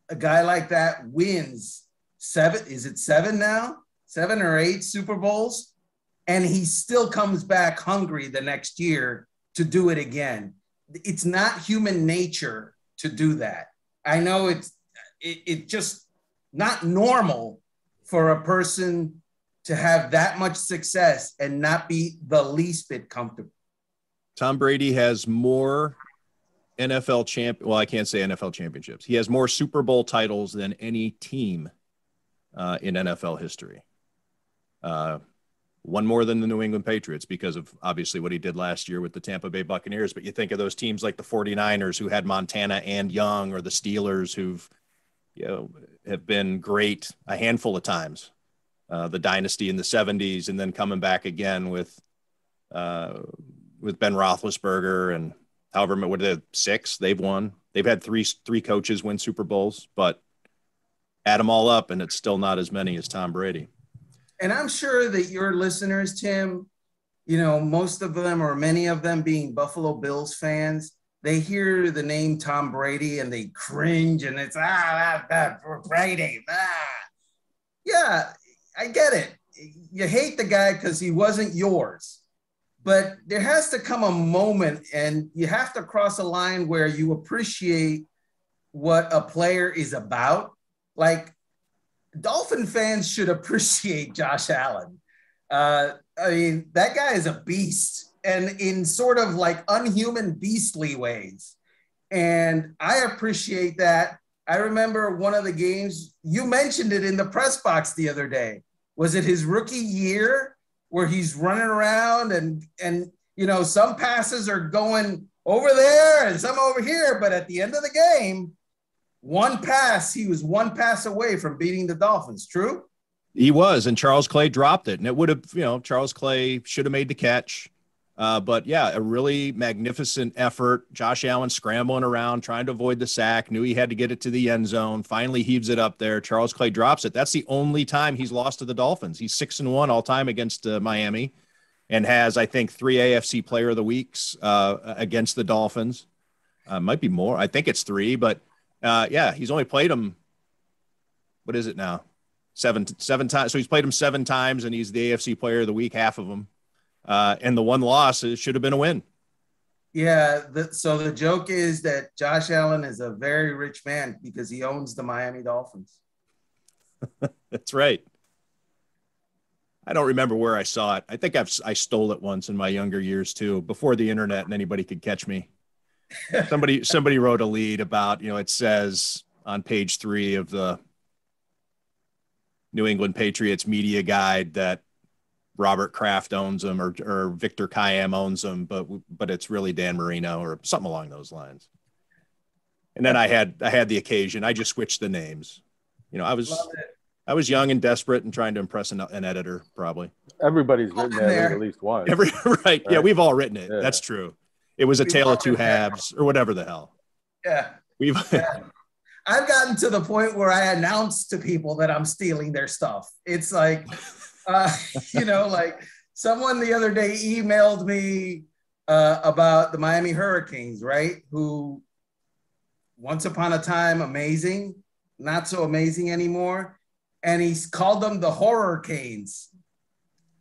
a guy like that wins seven, is it seven now? Seven or eight Super Bowls? And he still comes back hungry the next year to do it again. It's not human nature to do that. I know it's it, it just not normal for a person to have that much success and not be the least bit comfortable. Tom Brady has more NFL champ. Well, I can't say NFL championships. He has more Super Bowl titles than any team uh, in NFL history. Uh, one more than the New England Patriots because of obviously what he did last year with the Tampa Bay Buccaneers. But you think of those teams like the 49ers who had Montana and Young, or the Steelers who've you know have been great a handful of times uh, the dynasty in the 70s and then coming back again with uh, with Ben Roethlisberger and however what are they, six they've won. They've had three three coaches win Super Bowls, but add them all up and it's still not as many as Tom Brady. And I'm sure that your listeners, Tim, you know, most of them or many of them being Buffalo Bills fans, they hear the name Tom Brady and they cringe and it's ah that, that Brady. Ah. Yeah, I get it. You hate the guy because he wasn't yours. But there has to come a moment and you have to cross a line where you appreciate what a player is about. Like Dolphin fans should appreciate Josh Allen. Uh, I mean, that guy is a beast and in sort of like unhuman beastly ways. And I appreciate that I remember one of the games, you mentioned it in the press box the other day. Was it his rookie year where he's running around and, and, you know, some passes are going over there and some over here, but at the end of the game, one pass, he was one pass away from beating the Dolphins. True? He was, and Charles Clay dropped it. And it would have, you know, Charles Clay should have made the catch. Uh, but yeah, a really magnificent effort. Josh Allen scrambling around, trying to avoid the sack, knew he had to get it to the end zone. Finally, heaves it up there. Charles Clay drops it. That's the only time he's lost to the Dolphins. He's six and one all time against uh, Miami. and has, I think, three AFC Player of the Weeks uh, against the Dolphins. Uh, might be more. I think it's three, but uh, yeah, he's only played them. What is it now? Seven seven times. So he's played them seven times, and he's the AFC Player of the Week, half of them. Uh, and the one loss it should have been a win. Yeah. The, so the joke is that Josh Allen is a very rich man because he owns the Miami Dolphins. That's right. I don't remember where I saw it. I think I've I stole it once in my younger years too, before the internet and anybody could catch me. Somebody somebody wrote a lead about you know it says on page three of the New England Patriots media guide that Robert Kraft owns them or, or Victor Kiam owns them, but but it's really Dan Marino or something along those lines. And then I had I had the occasion. I just switched the names. You know, I was I was young and desperate and trying to impress an, an editor, probably. Everybody's written that at least once. Every right. right. Yeah, we've all written it. Yeah. That's true. It was a tale of two halves or whatever the hell. Yeah. We've yeah. I've gotten to the point where I announce to people that I'm stealing their stuff. It's like, uh, you know, like someone the other day emailed me uh, about the Miami Hurricanes, right? Who once upon a time amazing, not so amazing anymore. And he's called them the Horror Canes,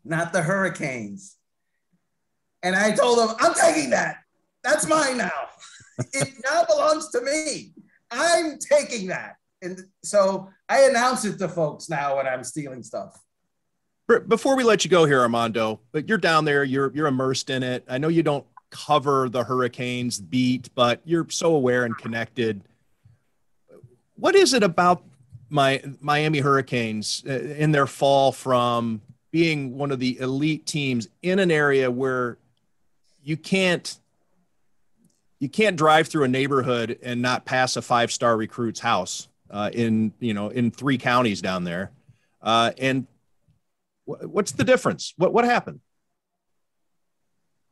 not the Hurricanes. And I told him, I'm taking that. That's mine now. it now belongs to me. I'm taking that. And so I announce it to folks now when I'm stealing stuff. Before we let you go here, Armando, but you're down there, you're you're immersed in it. I know you don't cover the Hurricanes beat, but you're so aware and connected. What is it about my Miami Hurricanes uh, in their fall from being one of the elite teams in an area where you can't you can't drive through a neighborhood and not pass a five star recruit's house uh, in you know in three counties down there. Uh, and what's the difference? What what happened?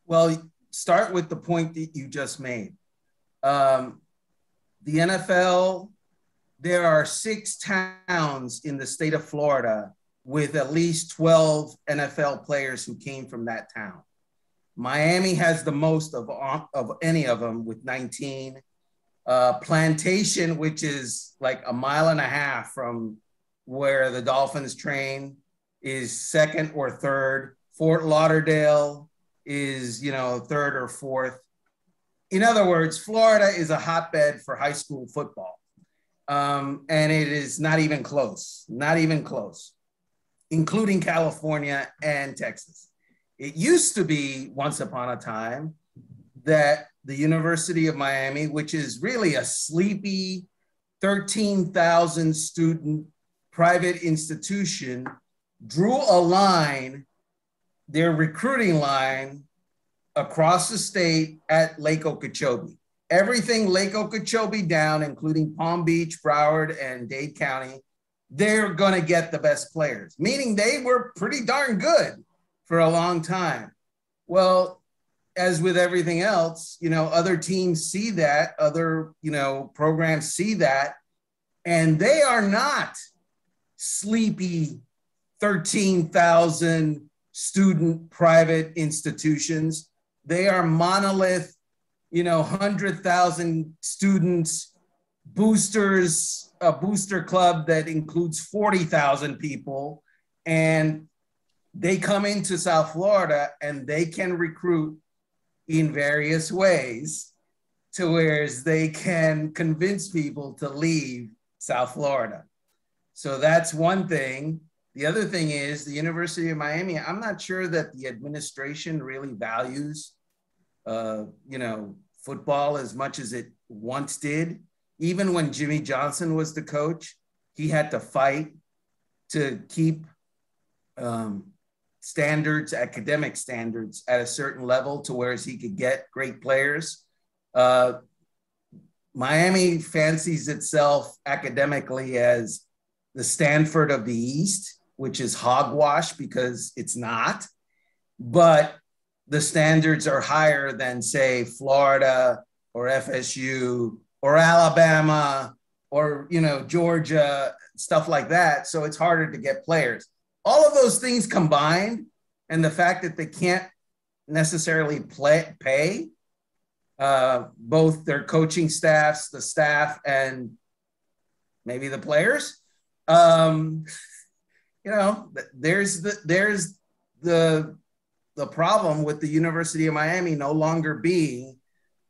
Well, start with the point that you just made. Um, the NFL, there are six towns in the state of Florida with at least 12 NFL players who came from that town. Miami has the most of, of any of them with 19. Uh, Plantation, which is like a mile and a half from where the Dolphins train, is second or third. Fort Lauderdale is, you know, third or fourth. In other words, Florida is a hotbed for high school football. Um, and it is not even close, not even close, including California and Texas. It used to be once upon a time that the University of Miami, which is really a sleepy 13,000 student private institution, drew a line, their recruiting line, across the state at Lake Okeechobee. Everything Lake Okeechobee down, including Palm Beach, Broward, and Dade County, they're going to get the best players, meaning they were pretty darn good for a long time. Well, as with everything else, you know, other teams see that, other, you know, programs see that, and they are not sleepy 13,000 student private institutions. They are monolith, you know, 100,000 students, boosters, a booster club that includes 40,000 people. And they come into South Florida and they can recruit in various ways to where they can convince people to leave South Florida. So that's one thing. The other thing is the University of Miami. I'm not sure that the administration really values, uh, you know, football as much as it once did. Even when Jimmy Johnson was the coach, he had to fight to keep um, standards, academic standards at a certain level to where he could get great players. Uh, Miami fancies itself academically as the Stanford of the East, which is hogwash because it's not. But the standards are higher than, say, Florida or FSU or Alabama or you know Georgia, stuff like that. So it's harder to get players all of those things combined and the fact that they can't necessarily play, pay uh, both their coaching staffs, the staff, and maybe the players. Um, you know, there's the there's the the problem with the University of Miami no longer being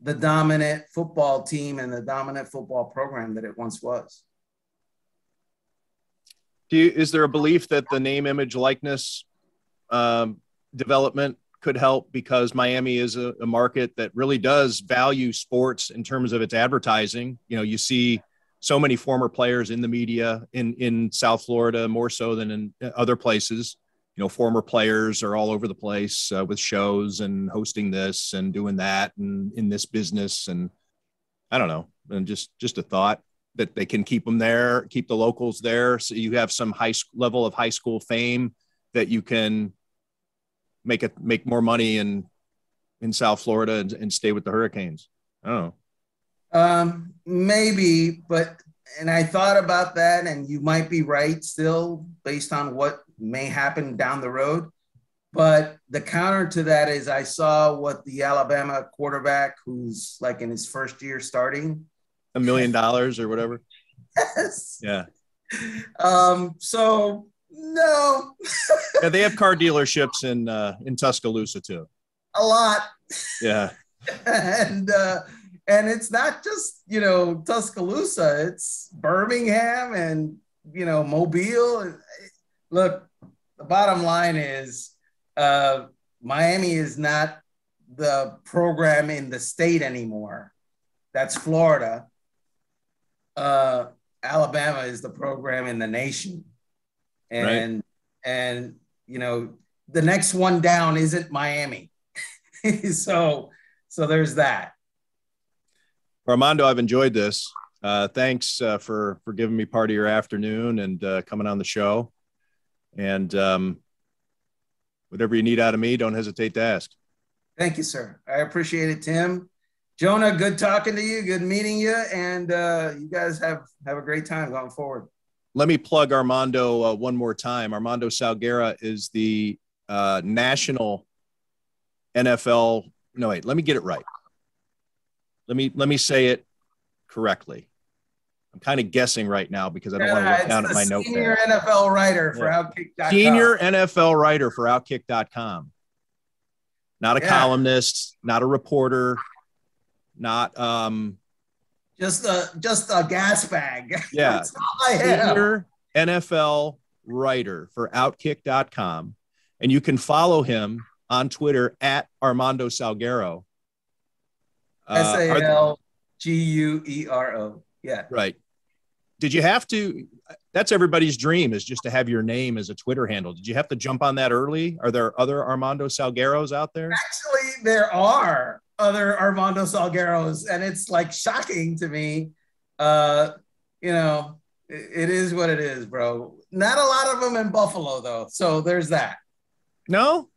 the dominant football team and the dominant football program that it once was. Do you, is there a belief that the name, image, likeness um, development could help because Miami is a, a, market that really does value sports in terms of its advertising. You know, you see so many former players in the media in in South Florida more so than in other places. You know, former players are all over the place uh, with shows and hosting this and doing that and in this business and I don't know. And just just a thought that they can keep them there, keep the locals there, so you have some high level of high school fame that you can make it make more money in in South Florida and, and stay with the Hurricanes. Oh. Um, maybe, but and I thought about that, and you might be right still based on what may happen down the road. But the counter to that is I saw what the Alabama quarterback, who's like in his first year starting, a million dollars or whatever. Yes. Yeah. Um, so no. yeah, they have car dealerships in uh, in Tuscaloosa too. A lot. Yeah. and uh, and it's not just you know Tuscaloosa; it's Birmingham and you know Mobile. Look, the bottom line is uh, Miami is not the program in the state anymore. That's Florida. Uh, Alabama is the program in the nation and right. and you know the next one down isn't Miami. so so there's that. Armando, I've enjoyed this. Uh, thanks uh, for for giving me part of your afternoon and uh, coming on the show. And um, whatever you need out of me, don't hesitate to ask. Thank you, sir. I appreciate it, Tim. Jonah, good talking to you. Good meeting you, and uh, you guys have have a great time going forward let me plug Armando uh, one more time. Armando Salguero is the uh, national NFL. No, wait, let me get it right. Let me let me say it correctly. I'm kind of guessing right now because I don't want to look down at my note. Senior NFL writer for yeah. Outkick.com. Senior NFL writer for Outkick.com. Not a yeah. columnist, not a reporter, not um, just a just a gas bag. Yeah. Senior NFL writer for Outkick.com. And you can follow him on Twitter at Armando Salguero. Uh, S A L G U E R O. Yeah. Right. Did you have to? That's everybody's dream is just to have your name as a Twitter handle. Did you have to jump on that early? Are there other Armando Salgueros out there? Actually, there are other Armando Salgueros, and it's like shocking to me. Uh, you know, it, it is what it is, bro. Not a lot of them in Buffalo, though. So there's that. No,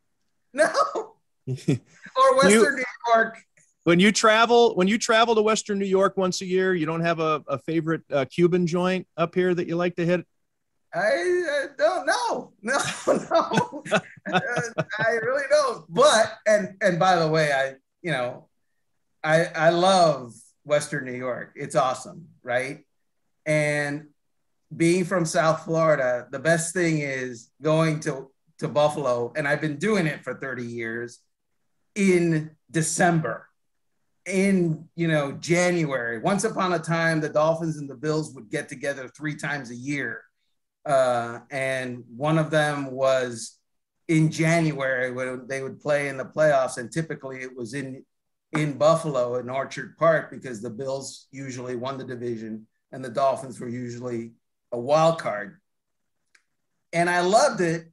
no, or Western you, New York. When you travel, when you travel to Western New York once a year, you don't have a, a favorite uh, Cuban joint up here that you like to hit. I uh, don't know. No, no, I really don't. But and and by the way, I you know, I I love Western New York. It's awesome, right? And being from South Florida, the best thing is going to to Buffalo, and I've been doing it for 30 years in December. In you know January, once upon a time, the Dolphins and the Bills would get together three times a year, uh, and one of them was in January when they would play in the playoffs, and typically it was in in Buffalo in Orchard Park because the Bills usually won the division and the Dolphins were usually a wild card. And I loved it,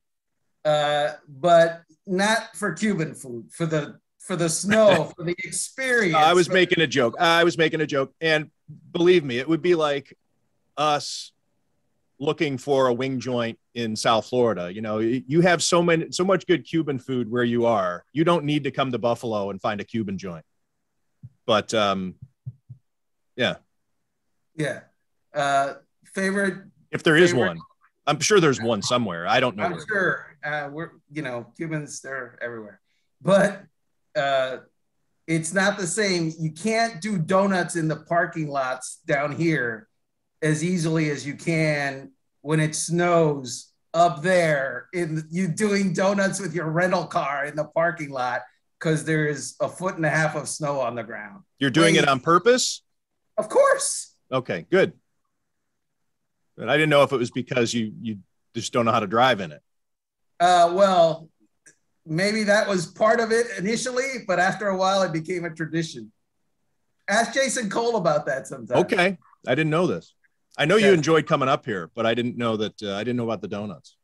uh, but not for Cuban food, for the for the snow, for the experience. I was making a joke. I was making a joke, and believe me, it would be like us looking for a wing joint in South Florida. You know, you have so many, so much good Cuban food where you are. You don't need to come to Buffalo and find a Cuban joint. But um, yeah, yeah. Uh, favorite. If there favorite, is one, I'm sure there's one somewhere. I don't know. I'm sure. Uh, we're you know Cubans they're everywhere, but uh, it's not the same. You can't do donuts in the parking lots down here as easily as you can when it snows up there in you doing donuts with your rental car in the parking lot because there's a foot and a half of snow on the ground. You're doing it on purpose? Of course. Okay, good. But I didn't know if it was because you you just don't know how to drive in it. Uh, well, maybe that was part of it initially, but after a while, it became a tradition. Ask Jason Cole about that sometime. Okay, I didn't know this. I know you enjoyed coming up here, but I didn't know that. Uh, I didn't know about the donuts.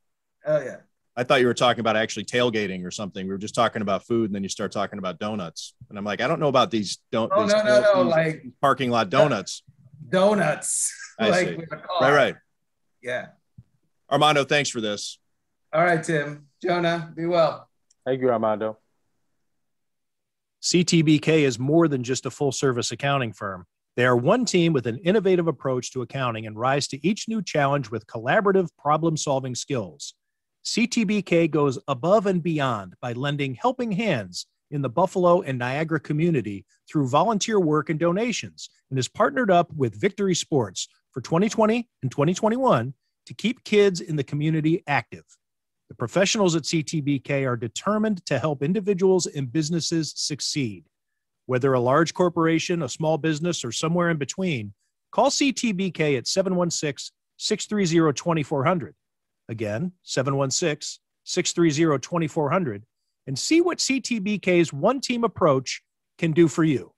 Oh yeah. I thought you were talking about actually tailgating or something. We were just talking about food, and then you start talking about donuts, and I'm like, I don't know about these don't. Oh these, no no no! Like parking lot donuts. Donuts. I like see. with a car. Right, right. Yeah. Armando, thanks for this. All right, Tim. Jonah, be well. Thank you, Armando. CTBK is more than just a full service accounting firm. They are one team with an innovative approach to accounting and rise to each new challenge with collaborative problem solving skills. CTBK goes above and beyond by lending helping hands in the Buffalo and Niagara community through volunteer work and donations and is partnered up with Victory Sports for 2020 and 2021 to keep kids in the community active. The professionals at CTBK are determined to help individuals and businesses succeed. Whether a large corporation, a small business, or somewhere in between, call CTBK at 716 630 2400. Again, 716 630 2400 and see what CTBK's one team approach can do for you. You.